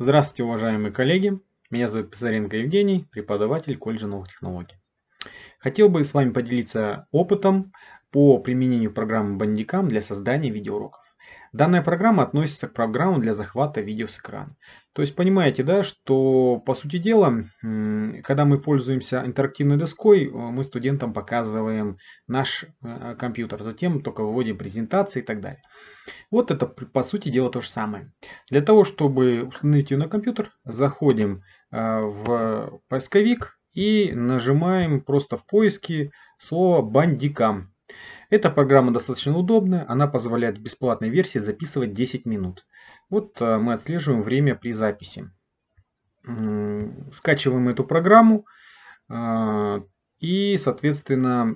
Здравствуйте, уважаемые коллеги! Меня зовут Писаренко Евгений, преподаватель колледжа новых технологий. Хотел бы с вами поделиться опытом по применению программы Bandicam для создания видеоуроков. Данная программа относится к программам для захвата видео с экрана. То есть понимаете, да, что по сути дела, когда мы пользуемся интерактивной доской, э, мы студентам показываем наш э, компьютер, затем только выводим презентации и так далее. Вот это по сути дела то же самое. Для того, чтобы установить ее на компьютер, заходим э, в поисковик и нажимаем просто в поиске слово Bandicam. Эта программа достаточно удобная, она позволяет в бесплатной версии записывать 10 минут. Вот э, мы отслеживаем время при записи. Скачиваем эту программу э, и, соответственно,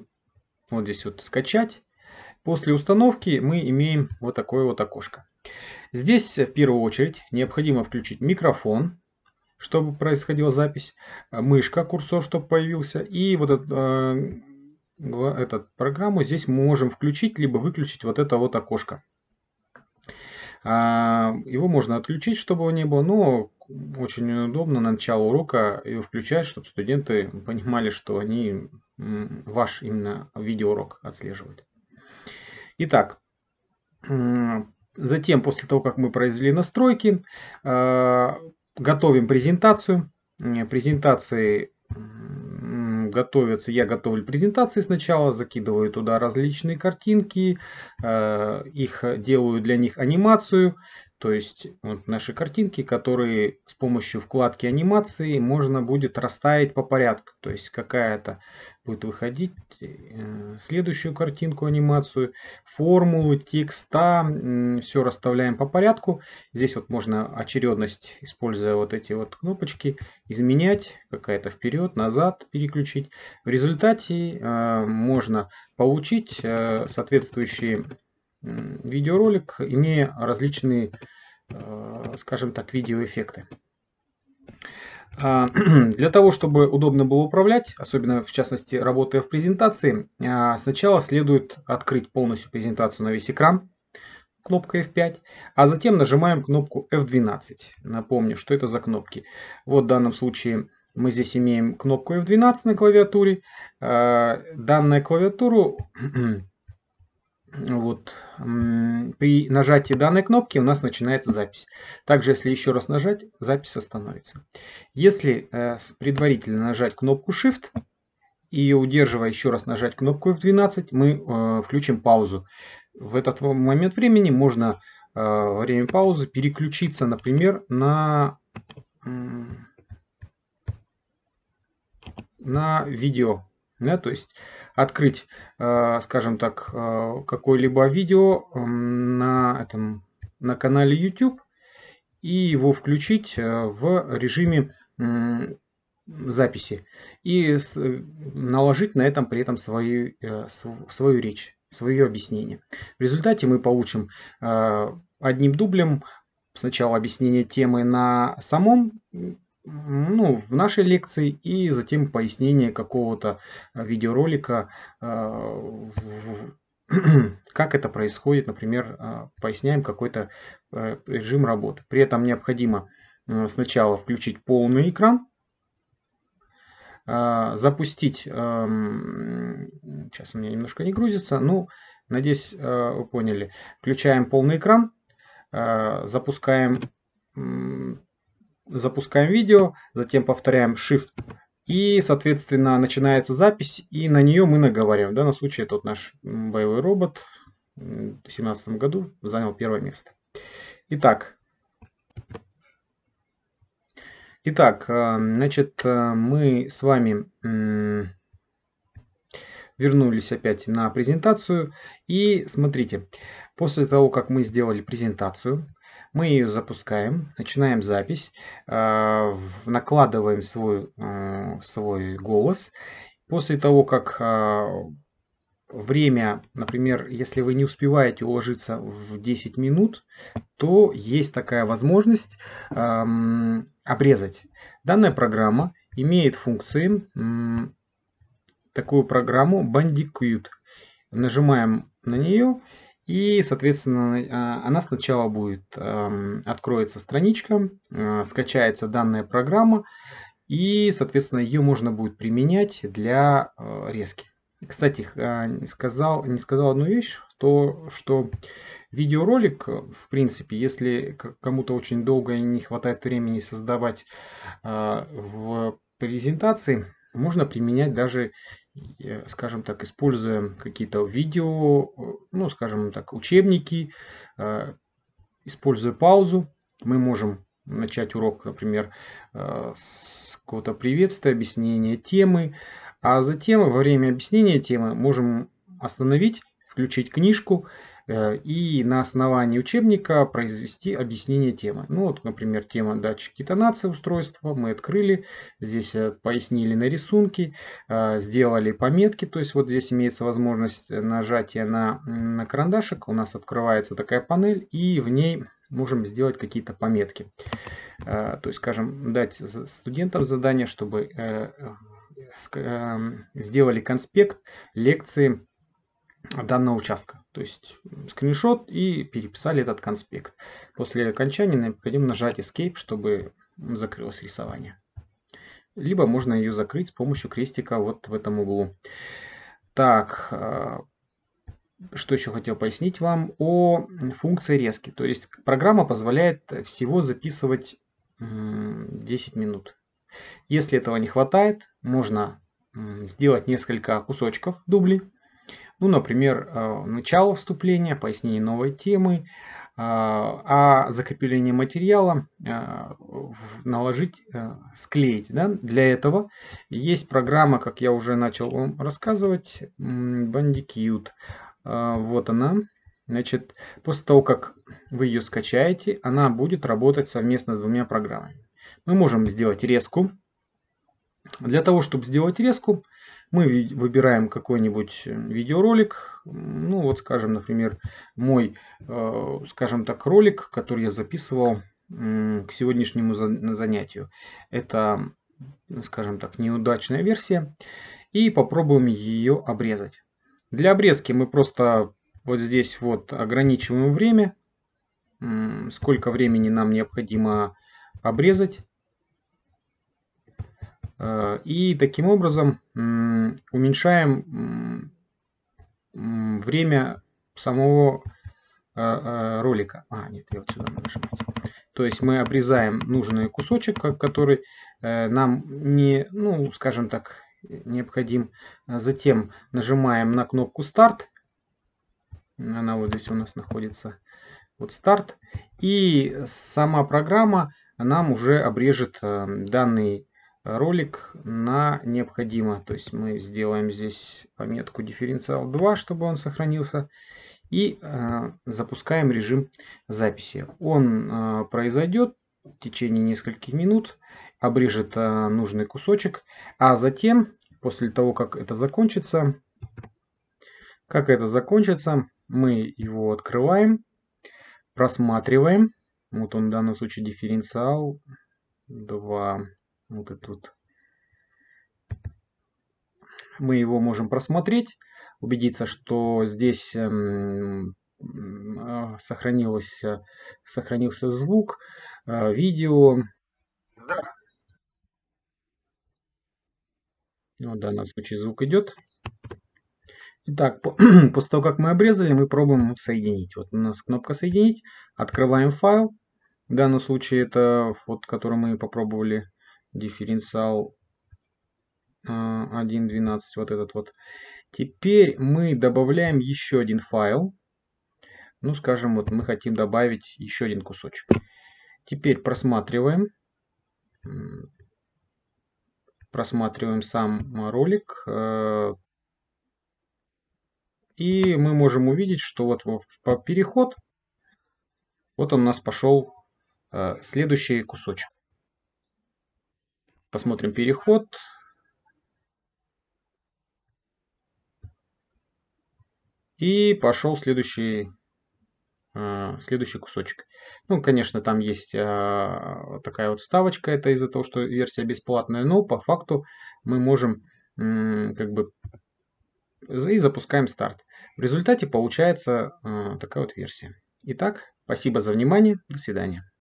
вот здесь вот скачать. После установки мы имеем вот такое вот окошко. Здесь в первую очередь необходимо включить микрофон, чтобы происходила запись, мышка, курсор, чтобы появился, и вот этот, э, этот программу здесь мы можем включить, либо выключить вот это вот окошко. А, его можно отключить, чтобы его не было, но очень удобно на начало урока его включать, чтобы студенты понимали, что они ваш именно видеоурок отслеживают. Итак, затем, после того, как мы произвели настройки, а, готовим презентацию. Презентации готовятся, я готовлю презентации сначала, закидываю туда различные картинки, э, их делаю для них анимацию, то есть вот наши картинки, которые с помощью вкладки анимации можно будет расставить по порядку. То есть какая-то будет выходить э, следующую картинку, анимацию, формулу, текста, все расставляем по порядку. Здесь вот можно очередность, используя вот эти вот кнопочки, изменять, какая-то вперед, назад переключить. В результате э, можно получить э, соответствующий видеоролик, имея различные, скажем так, видеоэффекты. А, для того, чтобы удобно было управлять, особенно в частности работая в презентации, а, сначала следует открыть полностью презентацию на весь экран кнопкой F5, а затем нажимаем кнопку F12. Напомню, что это за кнопки. Вот в данном случае мы здесь имеем кнопку F12 на клавиатуре. А, данная клавиатуру вот, при нажатии данной кнопки у нас начинается запись. Также, если еще раз нажать, запись остановится. Если э, предварительно нажать кнопку Shift и удерживая еще раз нажать кнопку F12, мы э, включим паузу. В этот момент времени можно э, во время паузы переключиться, например, на, на видео. Да, то есть открыть, э, скажем так, э, какое-либо видео эм, на, этом, на канале YouTube и его включить э, в режиме записи и наложить на этом при этом свою, свою речь, свое объяснение. В результате мы получим одним дублем сначала объяснение темы на самом ну, в нашей лекции и затем пояснение какого-то э, видеоролика, э, как это происходит, например, э, поясняем какой-то режим работы. При этом необходимо сначала включить полный экран, запустить, сейчас у меня немножко не грузится, ну, надеюсь, вы поняли, включаем полный экран, запускаем запускаем видео, затем повторяем Shift и, соответственно, начинается запись, и на нее мы наговариваем. В данном случае это вот наш боевой робот в 2017 году занял первое место. Итак, Итак, э, значит, э, мы с вами вернулись опять на презентацию. И смотрите, после того, как мы сделали презентацию, мы ее запускаем, начинаем запись, а, накладываем свой, а, свой голос. После того, как а, время, например, если вы не успеваете уложиться в 10 минут, то есть такая возможность обрезать. Данная программа имеет функции, такую программу Bandicoot. Нажимаем на нее И, соответственно, она сначала будет, откроется страничка, скачается данная программа, и, соответственно, ее можно будет применять для резки. Кстати, не сказал, не сказал одну вещь, то, что видеоролик, в принципе, если кому-то очень долго не хватает времени создавать в презентации, можно применять даже, скажем так, используя какие-то видео, ну, скажем так, учебники, э, используя паузу, мы можем начать урок, например, э, с какого-то приветствия, объяснения темы, а затем во время объяснения темы можем остановить, включить книжку Э, и на основании учебника произвести объяснение темы. Ну вот, например, тема датчики тонации устройства мы открыли, здесь э, пояснили на рисунке, э, сделали пометки, то есть вот здесь имеется возможность нажатия на, на карандашик, у нас открывается такая панель и в ней можем сделать какие-то пометки. То есть, скажем, дать студентам задание, чтобы сделали конспект лекции данного участка. То есть скриншот и переписали этот конспект. После окончания необходимо нажать Escape, чтобы закрылось рисование. Либо можно ее закрыть с помощью крестика вот в этом углу. Так, э, что еще хотел пояснить вам о функции резки. То есть программа позволяет всего записывать 10 минут. Если этого не хватает, можно сделать несколько кусочков дублей ну, например, э, начало вступления, пояснение новой темы, э, а закрепление материала э, наложить, склеить. Да? Для этого есть программа, как я уже начал вам рассказывать, Bandicoot. Вот она. Значит, после того, как вы ее скачаете, она будет работать совместно с двумя программами. Мы можем сделать резку. Для того, чтобы сделать резку, мы выбираем какой-нибудь э, видеоролик, ну вот скажем, например, мой, э, скажем так, ролик, который я записывал к сегодняшнему занятию. Это, скажем так, неудачная версия. И попробуем ее обрезать. Для обрезки мы просто вот здесь вот ограничиваем время, сколько времени нам необходимо обрезать. Э, и таким образом уменьшаем время самого э, э, ролика. А, нет, я вот сюда надо нажимать. То есть мы обрезаем нужный кусочек, который нам не, ну, скажем так, необходим. Затем нажимаем на кнопку старт. Она вот здесь у нас находится. Вот старт. И сама программа нам уже обрежет данный ролик на необходимо. То есть мы сделаем здесь пометку дифференциал 2, чтобы он сохранился. И э, запускаем режим записи. Он э, произойдет в течение нескольких минут, обрежет э, нужный кусочек. А затем, после того, как это закончится, как это закончится, мы его открываем, просматриваем. Вот он в данном случае дифференциал 2 вот этот вот. Мы его можем просмотреть, убедиться, что здесь эм, а, сохранился, сохранился звук, э, видео. Ну, в данном случае звук идет. Итак, после того, как мы обрезали, мы пробуем соединить. Вот у нас кнопка «Соединить». Открываем файл. В данном случае это, вот, который мы попробовали дифференциал 1.12, а, вот этот вот. Теперь мы добавляем еще один файл. Ну, скажем, вот мы хотим добавить еще один кусочек. Теперь просматриваем. Просматриваем сам ролик. Э, и мы можем увидеть, что вот по переход, вот он у нас пошел э, следующий кусочек. Посмотрим переход. И пошел следующий, а, следующий кусочек. Ну, конечно, там есть а, такая вот вставочка, это из-за того, что версия бесплатная, но по факту мы можем как бы и запускаем старт. В результате получается э, такая вот версия. Итак, спасибо за внимание. До свидания.